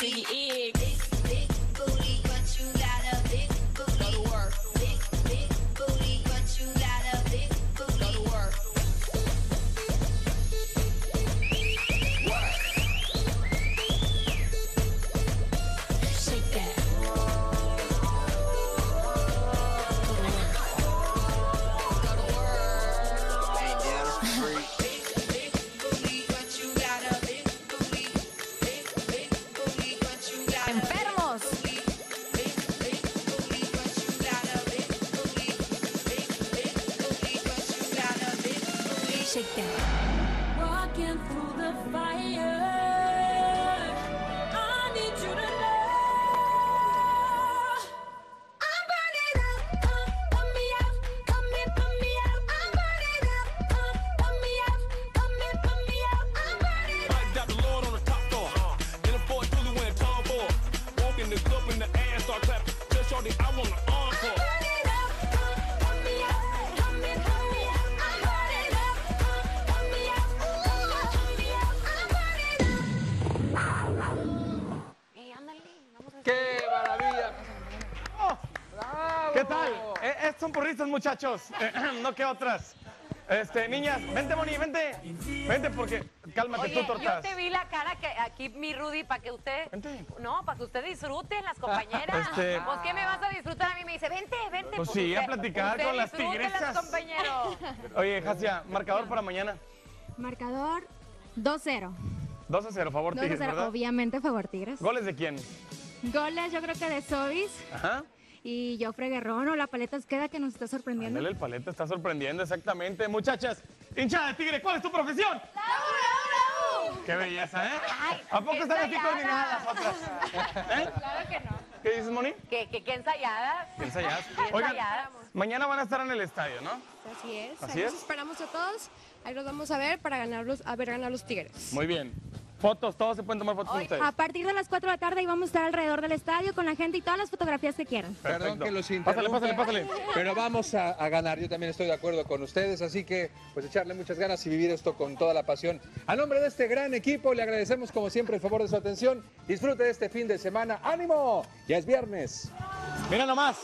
booty is. Big, big booty, but you got a big booty. Go to work. Big, big booty, but you got a big booty. Go to work. Shake that. Go to work. Ain't down the street. That. Walking through the fire. I need you to know. I'm burning up, me come and me. I'm burning up, me come and me up. The Lord on the top floor. In in the club in the ass, start clapping. I want an encore. ¿Qué tal? Eh, son porristas, muchachos. Eh, no que otras. Este, niñas, vente, Moni, vente. Vente porque cálmate Oye, tú, yo tortas. te vi la cara que aquí, mi Rudy, para que usted. Vente. No, para que usted disfrute, las compañeras. Este- Pues, ¿qué me vas a disfrutar a mí? Me dice, vente, vente. Pues sí, a platicar usted con las tigresas. compañero. Oye, Jasia, marcador para mañana. Marcador 2-0. 2 a 0, favor, 2 Tigres, 0, ¿verdad? obviamente favor Tigres. ¿Goles de quién? Goles yo creo que de Sobis Ajá. Y Jofre Guerrón o la paleta queda que nos está sorprendiendo. Ándale, el paleta está sorprendiendo, exactamente. Muchachas, hinchada de tigre, ¿cuál es tu profesión? ¡Qué belleza, eh! Ay, ¿A poco están así coordinadas otras? ¿Eh? Claro que no. ¿Qué dices, Moni? Que, que, que ensayadas. ¿Qué ensayas? Bien Oigan, ensayadas. mañana van a estar en el estadio, ¿no? Así es. Así ahí es. los esperamos a todos. Ahí los vamos a ver para ganarlos, a ver ganar los Tigres. Muy bien. Fotos, todos se pueden tomar fotos con ustedes. A partir de las 4 de la tarde íbamos a estar alrededor del estadio con la gente y todas las fotografías que quieran. Perdón que los Pásale, pásale, pásale. Pero vamos a, a ganar. Yo también estoy de acuerdo con ustedes. Así que, pues, echarle muchas ganas y vivir esto con toda la pasión. A nombre de este gran equipo, le agradecemos como siempre el favor de su atención. Disfrute de este fin de semana. ¡Ánimo! Ya es viernes. Mira nomás.